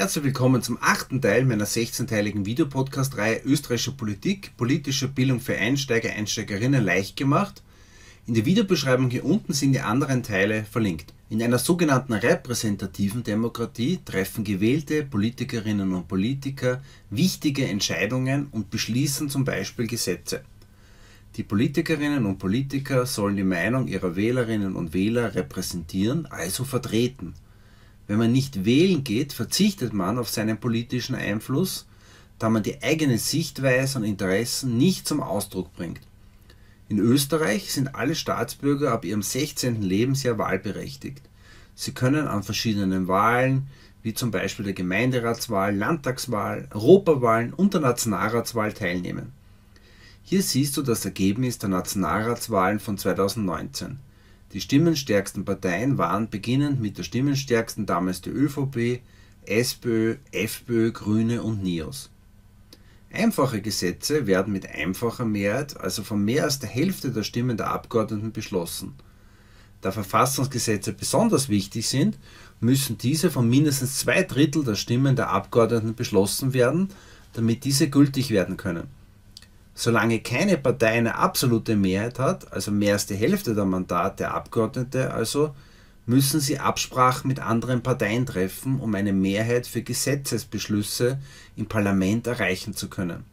Herzlich willkommen zum achten Teil meiner 16-teiligen Videopodcast-Reihe Österreichische Politik, politische Bildung für Einsteiger, Einsteigerinnen leicht gemacht. In der Videobeschreibung hier unten sind die anderen Teile verlinkt. In einer sogenannten repräsentativen Demokratie treffen gewählte Politikerinnen und Politiker wichtige Entscheidungen und beschließen zum Beispiel Gesetze. Die Politikerinnen und Politiker sollen die Meinung ihrer Wählerinnen und Wähler repräsentieren, also vertreten. Wenn man nicht wählen geht, verzichtet man auf seinen politischen Einfluss, da man die eigene Sichtweise und Interessen nicht zum Ausdruck bringt. In Österreich sind alle Staatsbürger ab ihrem 16. Lebensjahr wahlberechtigt. Sie können an verschiedenen Wahlen, wie zum Beispiel der Gemeinderatswahl, Landtagswahl, Europawahlen und der Nationalratswahl teilnehmen. Hier siehst du das Ergebnis der Nationalratswahlen von 2019. Die stimmenstärksten Parteien waren beginnend mit der stimmenstärksten damals die ÖVP, SPÖ, FPÖ, Grüne und NIOS. Einfache Gesetze werden mit einfacher Mehrheit, also von mehr als der Hälfte der Stimmen der Abgeordneten beschlossen. Da Verfassungsgesetze besonders wichtig sind, müssen diese von mindestens zwei Drittel der Stimmen der Abgeordneten beschlossen werden, damit diese gültig werden können. Solange keine Partei eine absolute Mehrheit hat, also mehr als die Hälfte der Mandate der Abgeordnete, also müssen sie Absprachen mit anderen Parteien treffen, um eine Mehrheit für Gesetzesbeschlüsse im Parlament erreichen zu können.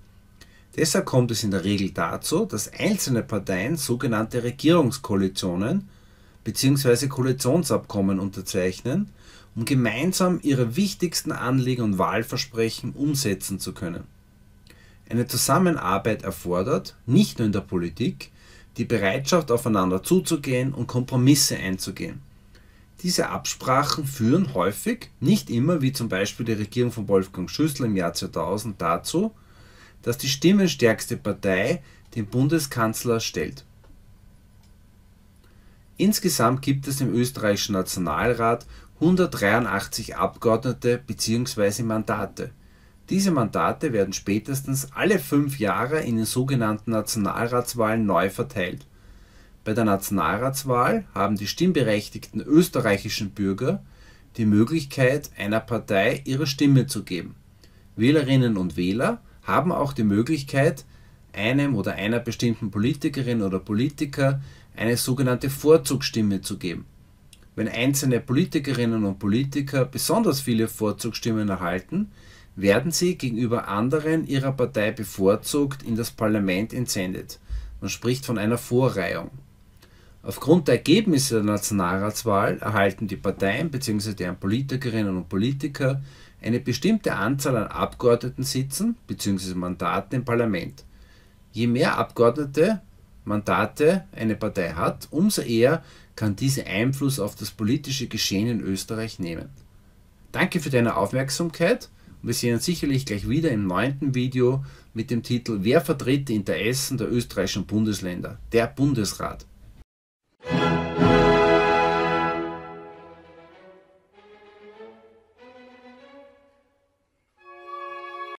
Deshalb kommt es in der Regel dazu, dass einzelne Parteien sogenannte Regierungskoalitionen bzw. Koalitionsabkommen unterzeichnen, um gemeinsam ihre wichtigsten Anliegen und Wahlversprechen umsetzen zu können. Eine Zusammenarbeit erfordert, nicht nur in der Politik, die Bereitschaft aufeinander zuzugehen und Kompromisse einzugehen. Diese Absprachen führen häufig, nicht immer wie zum Beispiel die Regierung von Wolfgang Schüssel im Jahr 2000 dazu, dass die stimmenstärkste Partei den Bundeskanzler stellt. Insgesamt gibt es im österreichischen Nationalrat 183 Abgeordnete bzw. Mandate. Diese Mandate werden spätestens alle fünf Jahre in den sogenannten Nationalratswahlen neu verteilt. Bei der Nationalratswahl haben die stimmberechtigten österreichischen Bürger die Möglichkeit, einer Partei ihre Stimme zu geben. Wählerinnen und Wähler haben auch die Möglichkeit, einem oder einer bestimmten Politikerin oder Politiker eine sogenannte Vorzugsstimme zu geben. Wenn einzelne Politikerinnen und Politiker besonders viele Vorzugsstimmen erhalten, werden sie gegenüber anderen ihrer Partei bevorzugt in das Parlament entsendet. Man spricht von einer Vorreihung. Aufgrund der Ergebnisse der Nationalratswahl erhalten die Parteien bzw. deren Politikerinnen und Politiker eine bestimmte Anzahl an Abgeordnetensitzen bzw. Mandaten im Parlament. Je mehr Abgeordnete Mandate eine Partei hat, umso eher kann diese Einfluss auf das politische Geschehen in Österreich nehmen. Danke für deine Aufmerksamkeit wir sehen uns sicherlich gleich wieder im neunten Video mit dem Titel Wer vertritt die Interessen der österreichischen Bundesländer? Der Bundesrat.